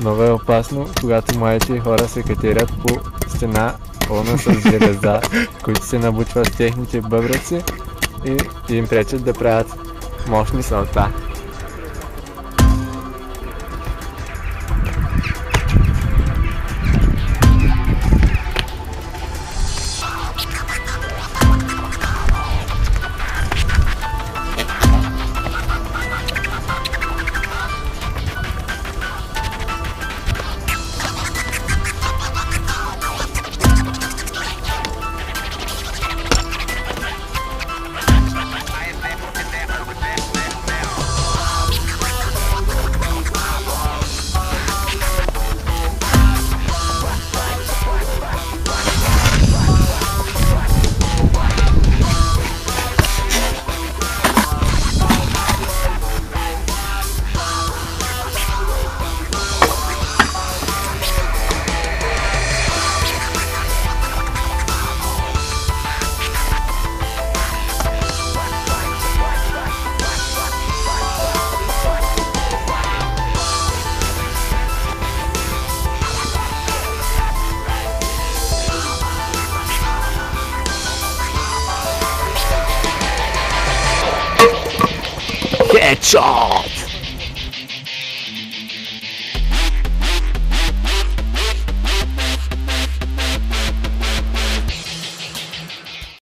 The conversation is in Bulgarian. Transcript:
Много е опасно, когато младите хора се катерят по стена пълна с железа, които се набучват с техните бъбреци и им пречат да правят мощни салта. Headshot!